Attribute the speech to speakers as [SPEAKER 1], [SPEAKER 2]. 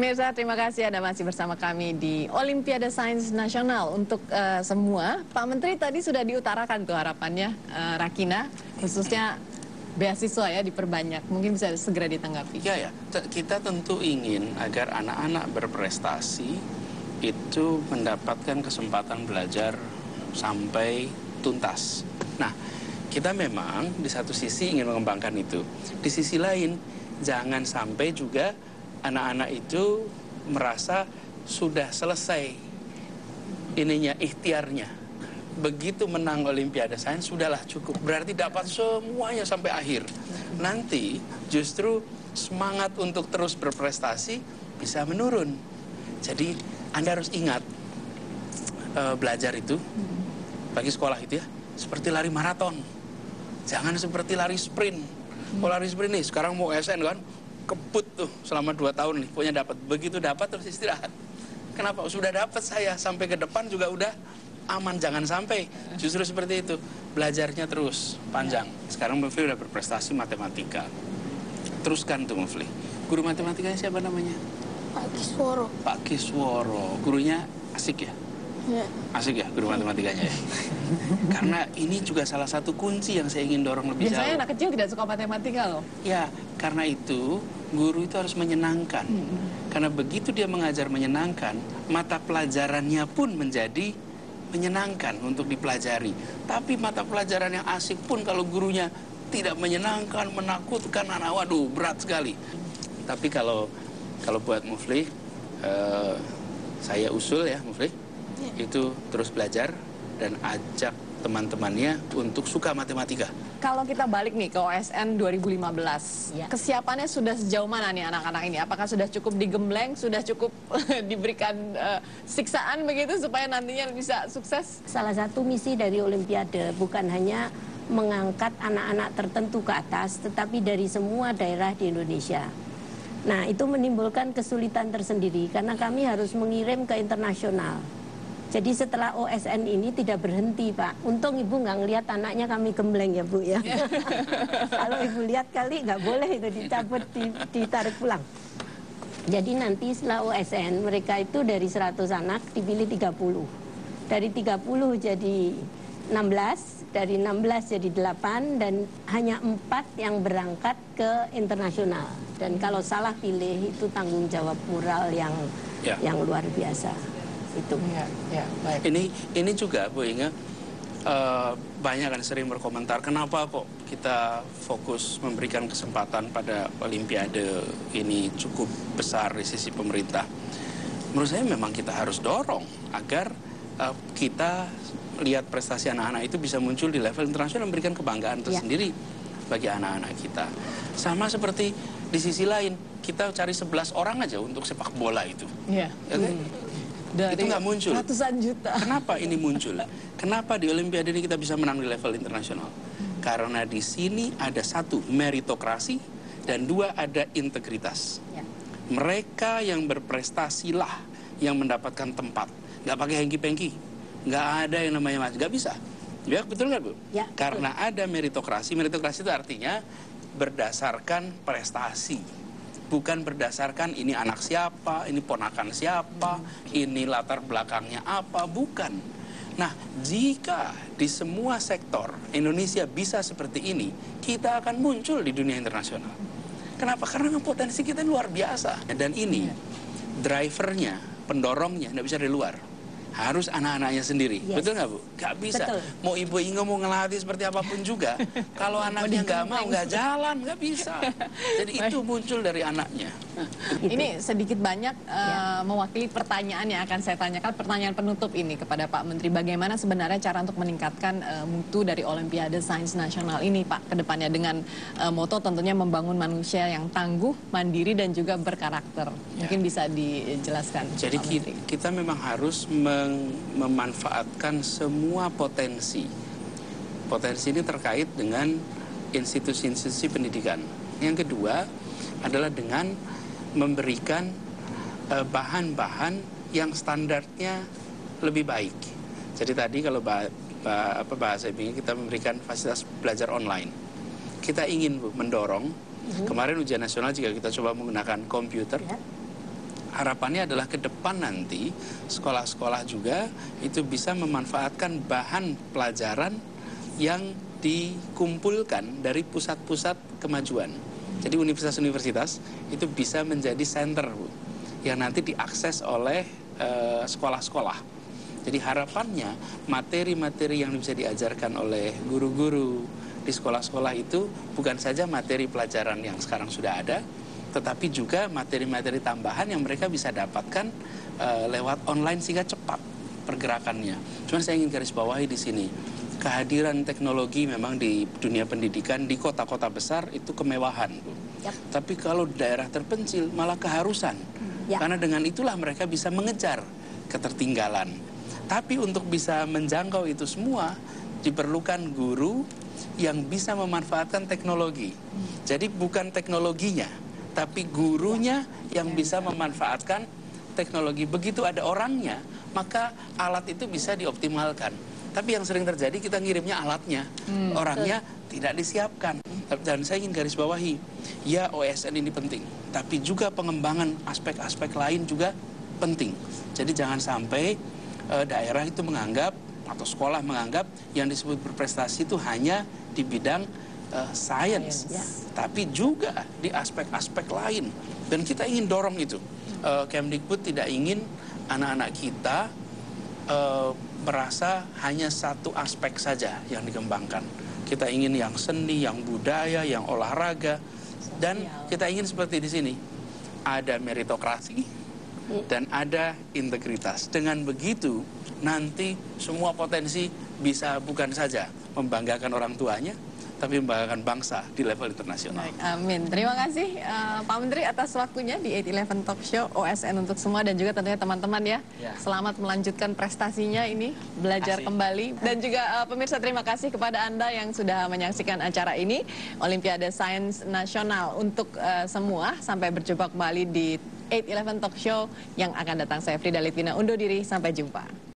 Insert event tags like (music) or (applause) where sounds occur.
[SPEAKER 1] Pemirsa, terima kasih Anda masih bersama kami di Olimpiade Sains Nasional. Untuk uh, semua, Pak Menteri tadi sudah diutarakan tuh harapannya, uh, Rakina, khususnya beasiswa ya diperbanyak. Mungkin bisa segera ditanggapi.
[SPEAKER 2] Ya, ya. Kita tentu ingin agar anak-anak berprestasi itu mendapatkan kesempatan belajar sampai tuntas. Nah, kita memang di satu sisi ingin mengembangkan itu. Di sisi lain, jangan sampai juga anak-anak itu merasa sudah selesai ininya ikhtiarnya. Begitu menang Olimpiade Sains sudahlah cukup. Berarti dapat semuanya sampai akhir. Nanti justru semangat untuk terus berprestasi bisa menurun. Jadi Anda harus ingat uh, belajar itu bagi sekolah itu ya seperti lari maraton. Jangan seperti lari sprint. Kalau lari sprint nih sekarang mau SN kan kebut tuh selama dua tahun nih punya dapat. Begitu dapat terus istirahat. Kenapa? Sudah dapat saya sampai ke depan juga udah aman jangan sampai. Justru seperti itu. Belajarnya terus panjang. Sekarang Mufli udah berprestasi matematika. Teruskan tuh Mufli. Guru matematikanya siapa namanya?
[SPEAKER 3] Pak Kisworo.
[SPEAKER 2] Pak Kisworo. Gurunya asik ya? Ya. Asik ya guru matematikanya ya. Karena ini juga salah satu kunci yang saya ingin dorong lebih
[SPEAKER 1] Biasanya
[SPEAKER 2] jauh.
[SPEAKER 1] anak kecil tidak suka matematika loh.
[SPEAKER 2] Ya, karena itu guru itu harus menyenangkan. Hmm. Karena begitu dia mengajar menyenangkan, mata pelajarannya pun menjadi menyenangkan untuk dipelajari. Tapi mata pelajaran yang asik pun kalau gurunya tidak menyenangkan, menakutkan anak, waduh berat sekali. Tapi kalau kalau buat Mufli, uh, saya usul ya Mufli, ya. itu terus belajar dan ajak teman-temannya untuk suka matematika.
[SPEAKER 1] Kalau kita balik nih ke OSN 2015, ya. kesiapannya sudah sejauh mana nih anak-anak ini? Apakah sudah cukup digembleng, sudah cukup (laughs) diberikan uh, siksaan begitu supaya nantinya bisa sukses?
[SPEAKER 3] Salah satu misi dari Olimpiade bukan hanya mengangkat anak-anak tertentu ke atas, tetapi dari semua daerah di Indonesia. Nah, itu menimbulkan kesulitan tersendiri karena kami harus mengirim ke internasional. Jadi setelah OSN ini tidak berhenti Pak. Untung Ibu nggak ngelihat anaknya kami gembleng ya Bu ya. (laughs) Kalau Ibu lihat kali nggak boleh itu dicabut, ditarik pulang. Jadi nanti setelah OSN mereka itu dari 100 anak dipilih 30. Dari 30 jadi 16, dari 16 jadi 8 dan hanya 4 yang berangkat ke internasional. Dan kalau salah pilih itu tanggung jawab moral yang ya. yang luar biasa itu. Ya,
[SPEAKER 2] ya, baik. Ini ini juga Bu Inga uh, banyak kan sering berkomentar kenapa kok kita fokus memberikan kesempatan pada Olimpiade ini cukup besar di sisi pemerintah. Menurut saya memang kita harus dorong agar uh, kita lihat prestasi anak-anak itu bisa muncul di level internasional memberikan kebanggaan ya. tersendiri ya. bagi anak-anak kita. Sama seperti di sisi lain kita cari 11 orang aja untuk sepak bola itu.
[SPEAKER 1] Ya.
[SPEAKER 2] ya kan? hmm. Dari itu nggak muncul.
[SPEAKER 1] Ratusan juta.
[SPEAKER 2] Kenapa ini muncul? Kenapa di Olimpiade ini kita bisa menang di level internasional? Hmm. Karena di sini ada satu meritokrasi dan dua ada integritas. Ya. Mereka yang berprestasi lah yang mendapatkan tempat. Nggak pakai hengki-pengki. Nggak ada yang namanya mas. Nggak bisa. Ya betul nggak bu?
[SPEAKER 3] Ya,
[SPEAKER 2] Karena ada meritokrasi. Meritokrasi itu artinya berdasarkan prestasi bukan berdasarkan ini anak siapa, ini ponakan siapa, ini latar belakangnya apa, bukan. Nah, jika di semua sektor Indonesia bisa seperti ini, kita akan muncul di dunia internasional. Kenapa? Karena potensi kita luar biasa. Dan ini drivernya, pendorongnya, tidak bisa dari luar harus anak-anaknya sendiri. Yes. Betul nggak Bu? Gak bisa. Betul. Mau ibu Inge mau ngelatih seperti apa pun juga, (laughs) kalau anaknya nggak mau, nggak jalan, nggak bisa. (laughs) Jadi itu muncul dari anaknya.
[SPEAKER 1] Ini sedikit banyak uh, mewakili pertanyaan yang akan saya tanyakan, pertanyaan penutup ini kepada Pak Menteri. Bagaimana sebenarnya cara untuk meningkatkan uh, mutu dari Olimpiade Sains Nasional ini Pak, ke depannya dengan uh, moto tentunya membangun manusia yang tangguh, mandiri, dan juga berkarakter. Ya. Mungkin bisa dijelaskan.
[SPEAKER 2] Jadi kita, kita memang harus me memanfaatkan semua potensi. Potensi ini terkait dengan institusi-institusi pendidikan. Yang kedua adalah dengan memberikan eh, bahan-bahan uh, yang standarnya lebih baik. Jadi tadi kalau bah, bah, apa bahasa ini kita memberikan fasilitas belajar online. Kita ingin Bu, mendorong. Mm -hmm. Kemarin ujian nasional jika kita coba menggunakan komputer. Yeah harapannya adalah ke depan nanti sekolah-sekolah juga itu bisa memanfaatkan bahan pelajaran yang dikumpulkan dari pusat-pusat kemajuan. Jadi universitas-universitas itu bisa menjadi center Bu, yang nanti diakses oleh eh, sekolah-sekolah. Jadi harapannya materi-materi yang bisa diajarkan oleh guru-guru di sekolah-sekolah itu bukan saja materi pelajaran yang sekarang sudah ada, tetapi juga materi-materi tambahan yang mereka bisa dapatkan uh, lewat online sehingga cepat pergerakannya. Cuman saya ingin garis bawahi di sini kehadiran teknologi memang di dunia pendidikan di kota-kota besar itu kemewahan, Bu.
[SPEAKER 3] Yap.
[SPEAKER 2] Tapi kalau daerah terpencil malah keharusan.
[SPEAKER 3] Ya.
[SPEAKER 2] Karena dengan itulah mereka bisa mengejar ketertinggalan. Tapi untuk bisa menjangkau itu semua diperlukan guru yang bisa memanfaatkan teknologi. Jadi bukan teknologinya, tapi gurunya yang bisa memanfaatkan teknologi. Begitu ada orangnya, maka alat itu bisa dioptimalkan. Tapi yang sering terjadi kita ngirimnya alatnya, orangnya tidak disiapkan. Dan saya ingin garis bawahi, ya OSN ini penting, tapi juga pengembangan aspek-aspek lain juga penting. Jadi jangan sampai eh, daerah itu menganggap atau sekolah menganggap yang disebut berprestasi itu hanya di bidang eh, sains,
[SPEAKER 3] Ya.
[SPEAKER 2] tapi juga di aspek-aspek lain. Dan kita ingin dorong itu. Eh, Kemdikbud tidak ingin anak-anak kita eh, merasa hanya satu aspek saja yang dikembangkan. Kita ingin yang seni, yang budaya, yang olahraga, dan kita ingin seperti di sini ada meritokrasi dan ada integritas. Dengan begitu nanti semua potensi bisa bukan saja membanggakan orang tuanya, tapi membanggakan bangsa di level internasional.
[SPEAKER 1] Baik, amin. Terima kasih eh, Pak Menteri atas waktunya di 811 Talk Show OSN untuk semua dan juga tentunya teman-teman ya.
[SPEAKER 2] Ya.
[SPEAKER 1] Selamat melanjutkan prestasinya ini, belajar kembali dan juga eh, pemirsa terima kasih kepada Anda yang sudah menyaksikan acara ini Olimpiade Sains Nasional untuk eh, semua sampai berjumpa kembali di 811 Talk Show yang akan datang saya Frida Litvina undur diri sampai jumpa.